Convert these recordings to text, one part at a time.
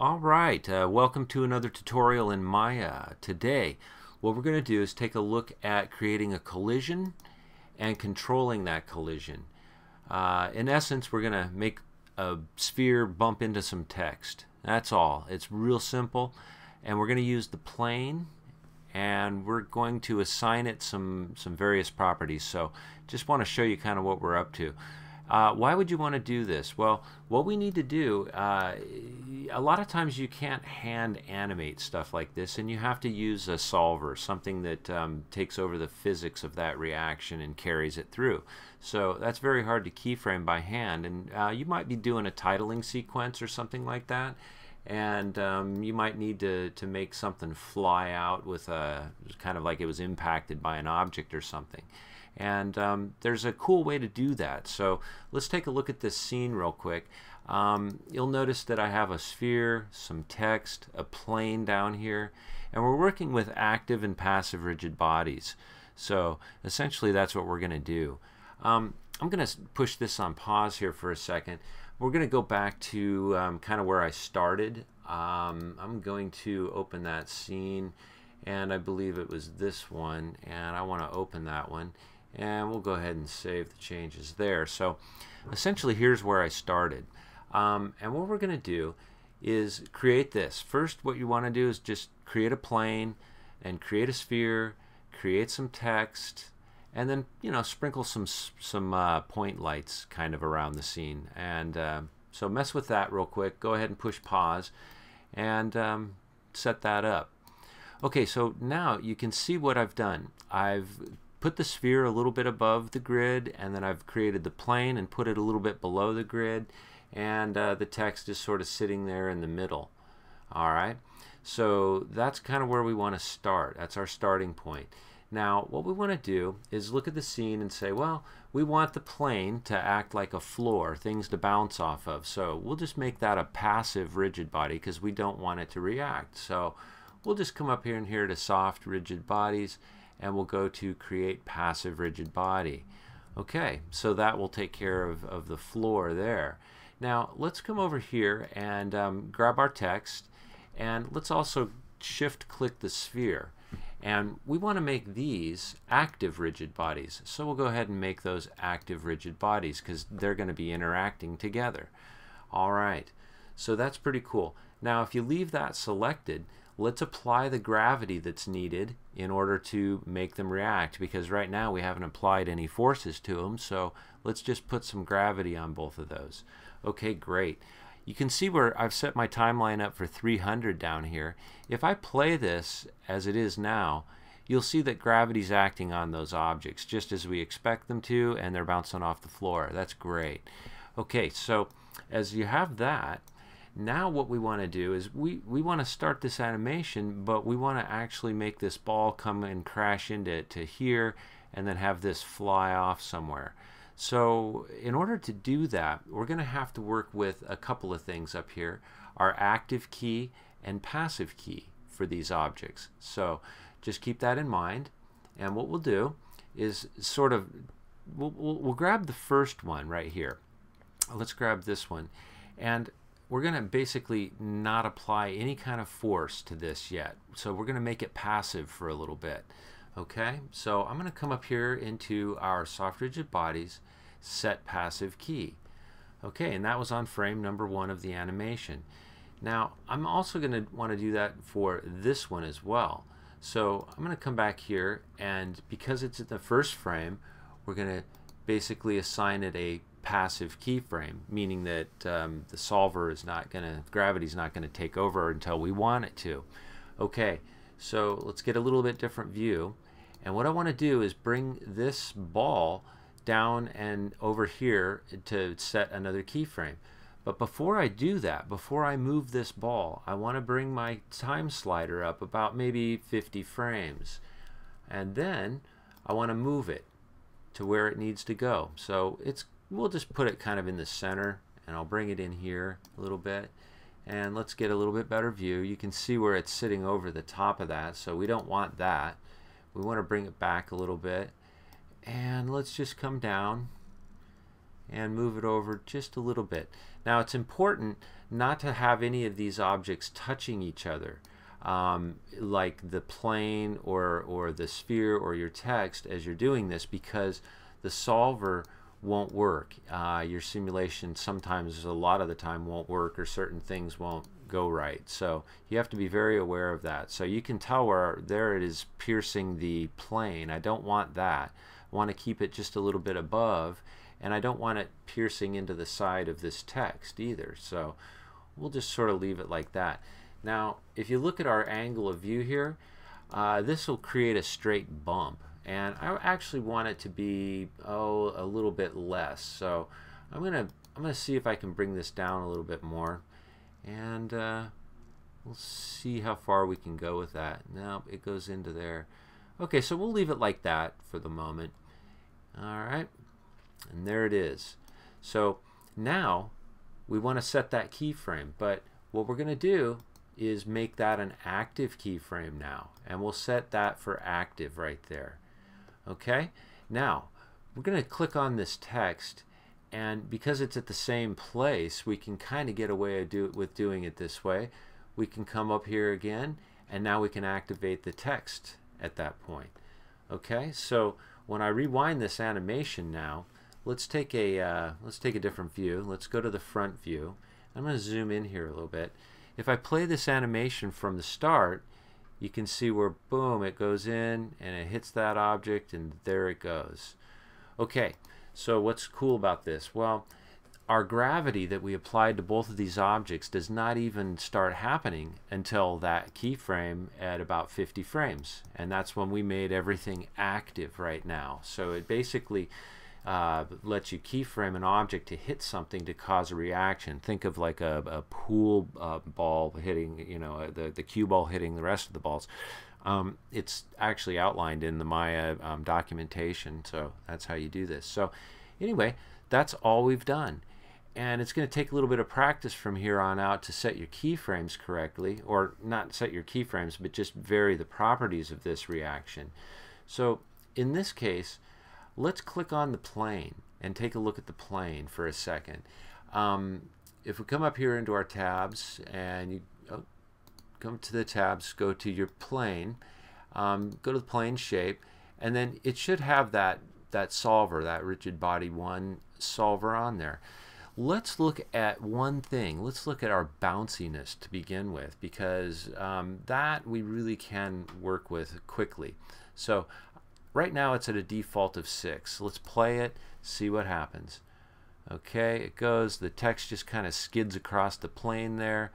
All right, uh, welcome to another tutorial in Maya. Today, what we're going to do is take a look at creating a collision and controlling that collision. Uh, in essence, we're going to make a sphere bump into some text. That's all. It's real simple. And we're going to use the plane and we're going to assign it some, some various properties. So just want to show you kind of what we're up to. Uh, why would you want to do this? Well, what we need to do, uh, a lot of times you can't hand animate stuff like this, and you have to use a solver, something that um, takes over the physics of that reaction and carries it through. So that's very hard to keyframe by hand, and uh, you might be doing a titling sequence or something like that, and um, you might need to, to make something fly out with a kind of like it was impacted by an object or something. And um, there's a cool way to do that. So let's take a look at this scene real quick. Um, you'll notice that I have a sphere, some text, a plane down here, and we're working with active and passive rigid bodies. So essentially that's what we're going to do. Um, I'm going to push this on pause here for a second. We're going to go back to um, kind of where I started. Um, I'm going to open that scene and I believe it was this one and I want to open that one and we'll go ahead and save the changes there. So essentially here's where I started. Um, and what we're going to do is create this. First what you want to do is just create a plane and create a sphere, create some text, and then you know sprinkle some some uh, point lights kind of around the scene. And uh, so mess with that real quick. Go ahead and push pause and um, set that up. Okay, so now you can see what I've done. I've put the sphere a little bit above the grid and then I've created the plane and put it a little bit below the grid and uh, the text is sort of sitting there in the middle. Alright so that's kind of where we want to start. That's our starting point. Now what we want to do is look at the scene and say well we want the plane to act like a floor things to bounce off of. So we'll just make that a passive rigid body because we don't want it to react. So we'll just come up here and here to soft rigid bodies and we'll go to create passive rigid body. Okay, so that will take care of, of the floor there. Now let's come over here and um, grab our text and let's also shift click the sphere and we want to make these active rigid bodies so we'll go ahead and make those active rigid bodies because they're going to be interacting together alright so that's pretty cool now if you leave that selected let's apply the gravity that's needed in order to make them react because right now we haven't applied any forces to them so let's just put some gravity on both of those. Okay great. You can see where I've set my timeline up for 300 down here. If I play this as it is now you'll see that gravity's acting on those objects just as we expect them to and they're bouncing off the floor. That's great. Okay so as you have that now what we want to do is we, we want to start this animation, but we want to actually make this ball come and crash into to here and then have this fly off somewhere. So in order to do that, we're going to have to work with a couple of things up here, our active key and passive key for these objects. So just keep that in mind. And what we'll do is sort of, we'll, we'll, we'll grab the first one right here. Let's grab this one. And we're going to basically not apply any kind of force to this yet. So we're going to make it passive for a little bit. Okay, so I'm going to come up here into our soft rigid bodies, set passive key. Okay, and that was on frame number one of the animation. Now, I'm also going to want to do that for this one as well. So I'm going to come back here, and because it's in the first frame, we're going to basically assign it a passive keyframe, meaning that um, the solver is not going to, gravity is not going to take over until we want it to. Okay, so let's get a little bit different view. And what I want to do is bring this ball down and over here to set another keyframe. But before I do that, before I move this ball, I want to bring my time slider up about maybe 50 frames. And then I want to move it to where it needs to go. So it's we'll just put it kind of in the center and I'll bring it in here a little bit and let's get a little bit better view you can see where it's sitting over the top of that so we don't want that we want to bring it back a little bit and let's just come down and move it over just a little bit. Now it's important not to have any of these objects touching each other um, like the plane or, or the sphere or your text as you're doing this because the solver won't work. Uh, your simulation sometimes, a lot of the time, won't work or certain things won't go right. So you have to be very aware of that. So you can tell where there it is piercing the plane. I don't want that. I want to keep it just a little bit above and I don't want it piercing into the side of this text either. So we'll just sort of leave it like that. Now, if you look at our angle of view here, uh, this will create a straight bump. And I actually want it to be, oh, a little bit less. So I'm going to I'm to see if I can bring this down a little bit more. And uh, we'll see how far we can go with that. Now it goes into there. Okay, so we'll leave it like that for the moment. All right, and there it is. So now we want to set that keyframe, but what we're going to do is make that an active keyframe now. And we'll set that for active right there. Okay, now we're going to click on this text and because it's at the same place we can kind of get away do with doing it this way. We can come up here again and now we can activate the text at that point. Okay, so when I rewind this animation now, let's take a uh, let's take a different view. Let's go to the front view. I'm going to zoom in here a little bit. If I play this animation from the start, you can see where boom it goes in and it hits that object and there it goes. Okay, so what's cool about this? Well, our gravity that we applied to both of these objects does not even start happening until that keyframe at about 50 frames. And that's when we made everything active right now. So it basically uh, lets you keyframe an object to hit something to cause a reaction. Think of like a, a pool uh, ball hitting, you know, the, the cue ball hitting the rest of the balls. Um, it's actually outlined in the Maya um, documentation, so that's how you do this. So anyway, that's all we've done. And it's going to take a little bit of practice from here on out to set your keyframes correctly, or not set your keyframes, but just vary the properties of this reaction. So in this case, Let's click on the plane and take a look at the plane for a second. Um, if we come up here into our tabs and you oh, come to the tabs, go to your plane, um, go to the plane shape, and then it should have that that solver, that rigid body one solver on there. Let's look at one thing. Let's look at our bounciness to begin with because um, that we really can work with quickly. So Right now it's at a default of 6. Let's play it, see what happens. Okay, it goes, the text just kind of skids across the plane there.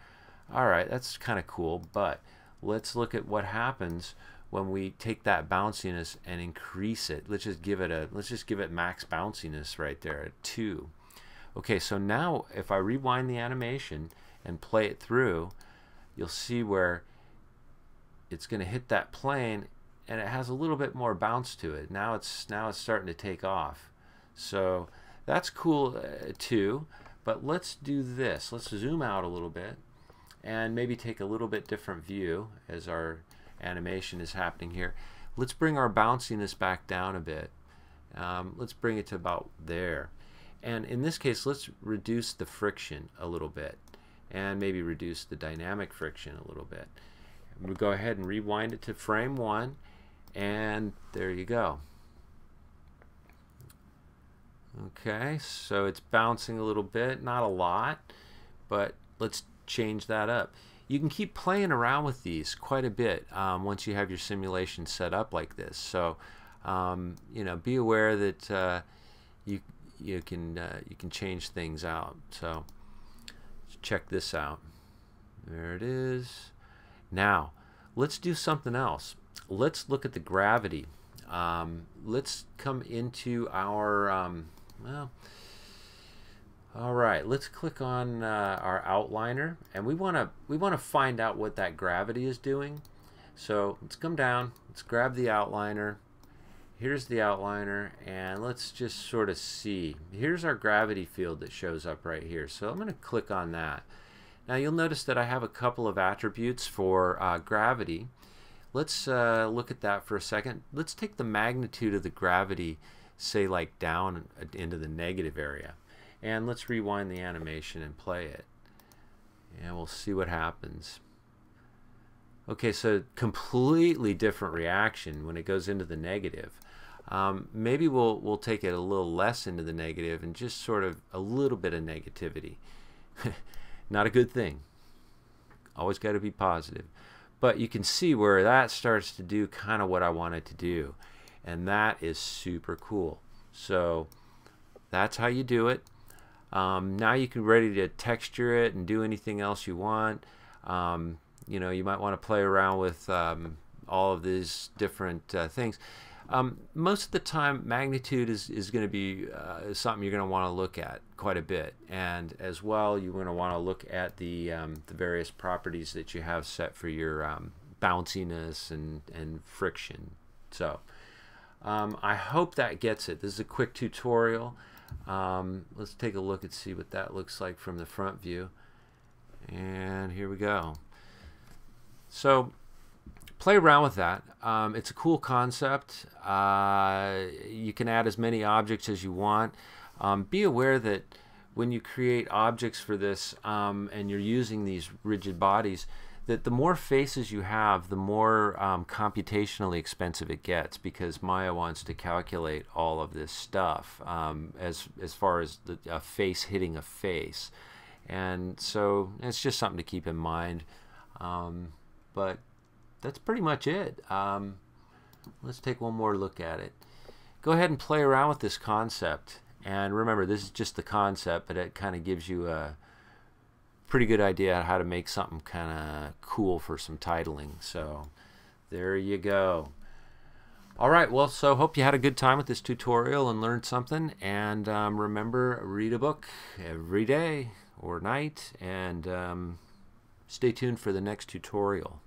Alright, that's kind of cool, but let's look at what happens when we take that bounciness and increase it. Let's just give it a let's just give it max bounciness right there at 2. Okay, so now if I rewind the animation and play it through, you'll see where it's going to hit that plane and it has a little bit more bounce to it. Now it's now it's starting to take off. So that's cool uh, too. But let's do this. Let's zoom out a little bit and maybe take a little bit different view as our animation is happening here. Let's bring our bounciness back down a bit. Um, let's bring it to about there. And in this case, let's reduce the friction a little bit and maybe reduce the dynamic friction a little bit. We'll go ahead and rewind it to frame one and there you go. Okay, so it's bouncing a little bit, not a lot, but let's change that up. You can keep playing around with these quite a bit um, once you have your simulation set up like this. So, um, you know, be aware that uh, you you can uh, you can change things out. So, check this out. There it is. Now, let's do something else let's look at the gravity. Um, let's come into our, um, well, all right, let's click on uh, our outliner and we want to we want to find out what that gravity is doing. So let's come down, let's grab the outliner. Here's the outliner and let's just sort of see. Here's our gravity field that shows up right here. So I'm going to click on that. Now you'll notice that I have a couple of attributes for uh, gravity. Let's uh, look at that for a second. Let's take the magnitude of the gravity, say like down into the negative area. And let's rewind the animation and play it. And we'll see what happens. Okay, so completely different reaction when it goes into the negative. Um, maybe we'll we'll take it a little less into the negative and just sort of a little bit of negativity. Not a good thing. Always got to be positive. But you can see where that starts to do kind of what I wanted to do. And that is super cool. So that's how you do it. Um, now you can ready to texture it and do anything else you want. Um, you know, you might want to play around with um, all of these different uh, things. Um, most of the time, magnitude is, is going to be uh, something you're going to want to look at quite a bit. And as well, you're going to want to look at the, um, the various properties that you have set for your um, bounciness and, and friction. So um, I hope that gets it. This is a quick tutorial. Um, let's take a look and see what that looks like from the front view. And here we go. So play around with that. Um, it's a cool concept. Uh, you can add as many objects as you want. Um, be aware that when you create objects for this um, and you're using these rigid bodies, that the more faces you have, the more um, computationally expensive it gets because Maya wants to calculate all of this stuff um, as, as far as the, a face hitting a face. And so it's just something to keep in mind. Um, but that's pretty much it. Um, let's take one more look at it. Go ahead and play around with this concept. And remember, this is just the concept, but it kind of gives you a pretty good idea how to make something kind of cool for some titling. So there you go. All right, well, so hope you had a good time with this tutorial and learned something. And um, remember, read a book every day or night, and um, stay tuned for the next tutorial.